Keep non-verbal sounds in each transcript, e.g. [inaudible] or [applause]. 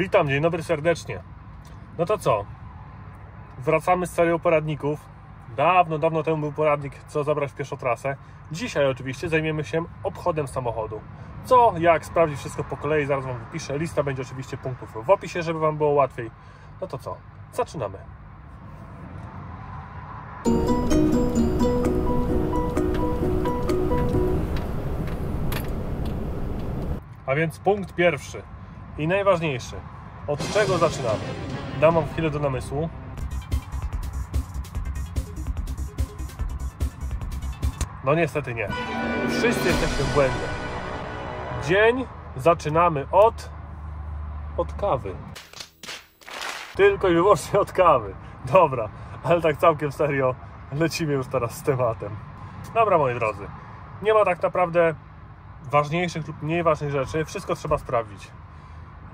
Witam, dzień dobry serdecznie. No to co? Wracamy z serią poradników. Dawno, dawno temu był poradnik, co zabrać w pierwszą trasę. Dzisiaj oczywiście zajmiemy się obchodem samochodu. Co, jak, sprawdzić wszystko po kolei, zaraz Wam wypiszę. Lista będzie oczywiście punktów w opisie, żeby Wam było łatwiej. No to co? Zaczynamy. A więc punkt pierwszy i najważniejszy. Od czego zaczynamy? Dam Wam chwilę do namysłu. No niestety nie. Wszyscy jesteśmy w błędzie. Dzień zaczynamy od... od kawy. Tylko i wyłącznie od kawy. Dobra, ale tak całkiem serio lecimy już teraz z tematem. Dobra, moi drodzy. Nie ma tak naprawdę ważniejszych lub mniej ważnych rzeczy. Wszystko trzeba sprawdzić.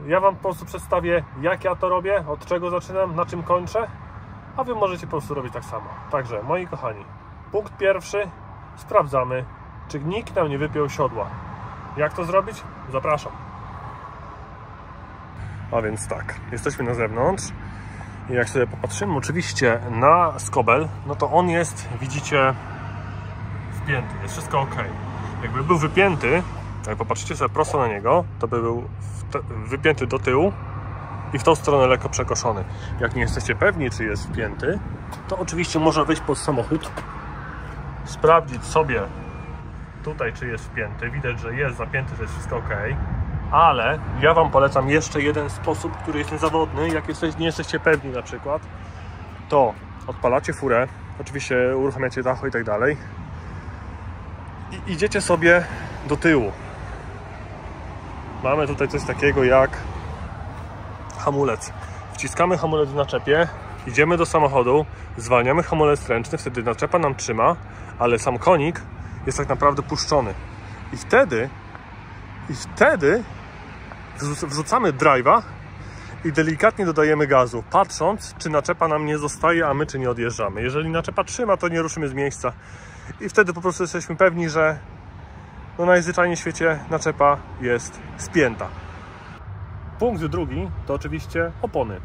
Ja Wam po prostu przedstawię, jak ja to robię, od czego zaczynam, na czym kończę, a Wy możecie po prostu robić tak samo. Także, moi kochani, punkt pierwszy. Sprawdzamy, czy nikt nam nie wypiął siodła. Jak to zrobić? Zapraszam. A więc tak, jesteśmy na zewnątrz. I jak sobie popatrzymy oczywiście na skobel, no to on jest, widzicie, wpięty. Jest wszystko ok. Jakby był wypięty, jak popatrzycie sobie prosto na niego, to by był wypięty do tyłu i w tą stronę lekko przekoszony. Jak nie jesteście pewni, czy jest wpięty, to oczywiście można wejść pod samochód, sprawdzić sobie tutaj, czy jest wpięty. Widać, że jest zapięty, że jest wszystko ok. Ale ja Wam polecam jeszcze jeden sposób, który jest niezawodny. Jak jesteś, nie jesteście pewni na przykład, to odpalacie furę, oczywiście uruchamiacie dacho i tak dalej i idziecie sobie do tyłu. Mamy tutaj coś takiego jak hamulec. Wciskamy hamulec w naczepie, idziemy do samochodu, zwalniamy hamulec ręczny, wtedy naczepa nam trzyma, ale sam konik jest tak naprawdę puszczony. I wtedy i wtedy wrzucamy drive'a i delikatnie dodajemy gazu, patrząc, czy naczepa nam nie zostaje, a my czy nie odjeżdżamy. Jeżeli naczepa trzyma, to nie ruszymy z miejsca. I wtedy po prostu jesteśmy pewni, że no najzwyczajniej w świecie naczepa jest spięta. Punkt drugi to oczywiście opony.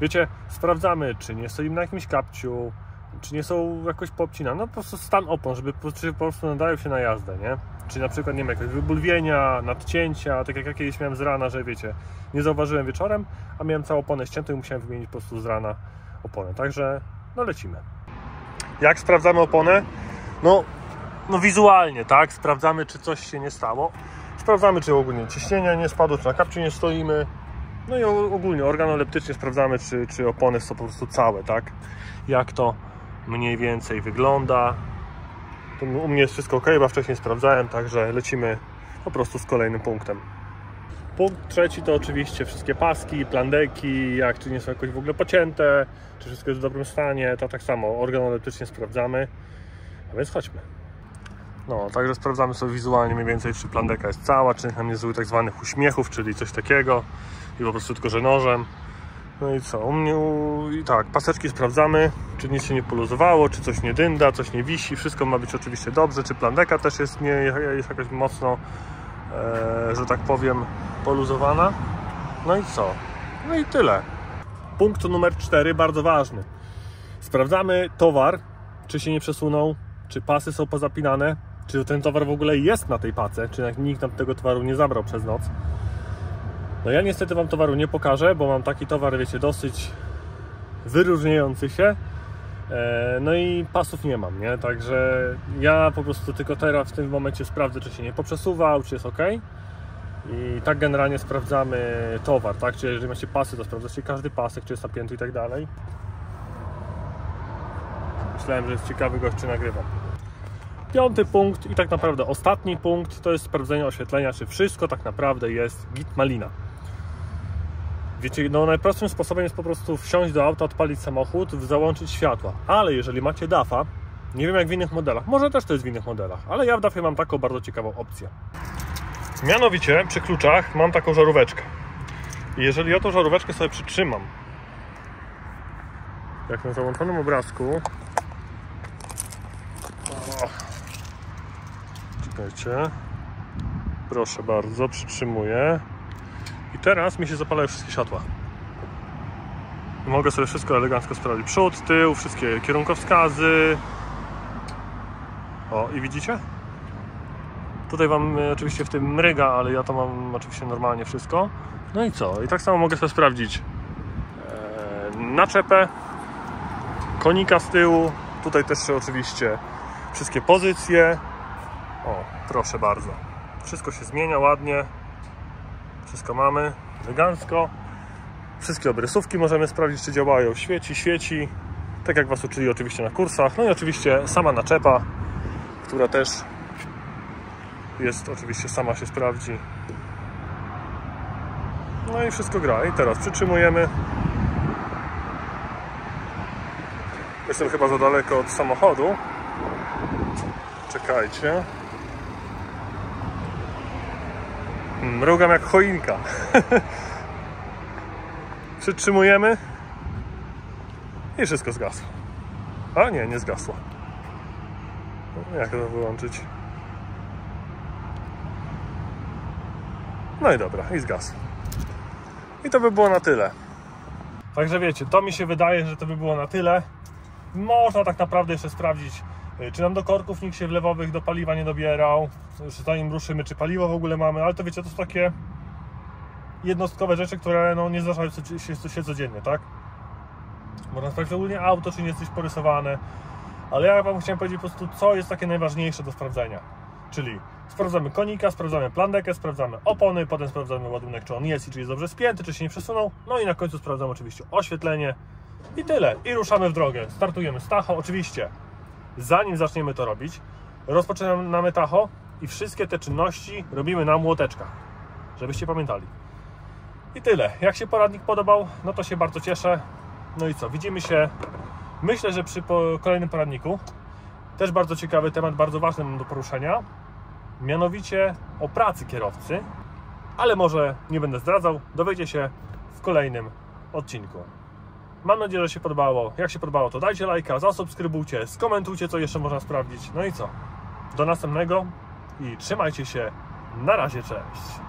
Wiecie, sprawdzamy, czy nie stoimy na jakimś kapciu, czy nie są jakoś poobcinane. No po prostu stan opon, żeby po prostu nadają się na jazdę, nie? Czy na przykład, nie wiem, jakiegoś wybulwienia, nadcięcia, tak jak ja kiedyś miałem z rana, że wiecie, nie zauważyłem wieczorem, a miałem całą oponę ściętą i musiałem wymienić po prostu z rana oponę. Także, no lecimy. Jak sprawdzamy oponę? No, no wizualnie, tak? Sprawdzamy, czy coś się nie stało. Sprawdzamy, czy ogólnie ciśnienia nie spadło, czy na kapciu nie stoimy. No i ogólnie organoleptycznie sprawdzamy, czy, czy opony są po prostu całe, tak? Jak to mniej więcej wygląda. To u mnie jest wszystko ok, bo wcześniej sprawdzałem, także lecimy po prostu z kolejnym punktem. Punkt trzeci to oczywiście wszystkie paski, plandeki, jak czy nie są jakoś w ogóle pocięte, czy wszystko jest w dobrym stanie, to tak samo organoleptycznie sprawdzamy. A więc chodźmy. No, także sprawdzamy sobie wizualnie mniej więcej, czy plandeka jest cała, czy nam nie zły tak zwanych uśmiechów, czyli coś takiego i po prostu tylko, że nożem. No i co? U mnie i tak, paseczki sprawdzamy, czy nic się nie poluzowało, czy coś nie dynda, coś nie wisi, wszystko ma być oczywiście dobrze, czy plandeka też jest, nie, jest jakaś mocno, e, że tak powiem, poluzowana. No i co? No i tyle. Punkt numer 4, bardzo ważny. Sprawdzamy towar, czy się nie przesunął, czy pasy są pozapinane, czy ten towar w ogóle jest na tej pace, czy nikt nam tego towaru nie zabrał przez noc. No ja niestety Wam towaru nie pokażę, bo mam taki towar, wiecie, dosyć wyróżniający się. E, no i pasów nie mam, nie? Także ja po prostu tylko teraz w tym momencie sprawdzę, czy się nie poprzesuwał, czy jest ok. I tak generalnie sprawdzamy towar, tak? Czyli jeżeli macie pasy, to sprawdzacie każdy pasek, czy jest napięty i tak dalej. Myślałem, że jest ciekawy gość, czy nagrywam. Piąty punkt i tak naprawdę ostatni punkt to jest sprawdzenie oświetlenia, czy wszystko tak naprawdę jest git malina. Wiecie, no najprostszym sposobem jest po prostu wsiąść do auta, odpalić samochód, załączyć światła. Ale jeżeli macie DAFA, nie wiem jak w innych modelach, może też to jest w innych modelach, ale ja w DAFie mam taką bardzo ciekawą opcję. Mianowicie przy kluczach mam taką żaróweczkę. I jeżeli ja tą żaróweczkę sobie przytrzymam, jak na załączonym obrazku, Czekajcie. Proszę bardzo, przytrzymuję. I teraz mi się zapalają wszystkie światła. Mogę sobie wszystko elegancko sprawdzić. Przód, tył, wszystkie kierunkowskazy. O, i widzicie? Tutaj Wam e, oczywiście w tym mryga, ale ja to mam oczywiście normalnie wszystko. No i co? I tak samo mogę sobie sprawdzić e, naczepę, konika z tyłu. Tutaj też oczywiście wszystkie pozycje. O, proszę bardzo. Wszystko się zmienia ładnie. Wszystko mamy elegancko. Wszystkie obrysówki możemy sprawdzić, czy działają. Świeci, świeci. Tak jak Was uczyli oczywiście na kursach. No i oczywiście sama naczepa, która też jest oczywiście sama się sprawdzi. No i wszystko gra. I teraz przytrzymujemy. Jestem chyba za daleko od samochodu. Czekajcie. Mrugam jak choinka. [laughs] Przytrzymujemy. I wszystko zgasło. A nie, nie zgasło. Jak to wyłączyć? No i dobra, i zgasł. I to by było na tyle. Także wiecie, to mi się wydaje, że to by było na tyle. Można tak naprawdę jeszcze sprawdzić, czy nam do korków nikt się wlewowych do paliwa nie dobierał, czy zanim ruszymy, czy paliwo w ogóle mamy, ale to wiecie, to są takie jednostkowe rzeczy, które no, nie zdarzają się, się codziennie, tak? Można sprawdzić ogólnie auto, czy nie jesteś porysowane, ale ja Wam chciałem powiedzieć po prostu, co jest takie najważniejsze do sprawdzenia. Czyli sprawdzamy konika, sprawdzamy plandekę, sprawdzamy opony, potem sprawdzamy ładunek, czy on jest i czy jest dobrze spięty, czy się nie przesunął. No i na końcu sprawdzamy oczywiście oświetlenie i tyle. I ruszamy w drogę. Startujemy z tacho. Oczywiście, zanim zaczniemy to robić, rozpoczynamy tacho i wszystkie te czynności robimy na młoteczkach, żebyście pamiętali. I tyle. Jak się poradnik podobał, no to się bardzo cieszę. No i co, widzimy się, myślę, że przy kolejnym poradniku. Też bardzo ciekawy temat, bardzo ważny do poruszenia. Mianowicie o pracy kierowcy, ale może nie będę zdradzał, dowiecie się w kolejnym odcinku. Mam nadzieję, że się podobało. Jak się podobało, to dajcie lajka, zasubskrybujcie, skomentujcie, co jeszcze można sprawdzić. No i co? Do następnego i trzymajcie się. Na razie, cześć.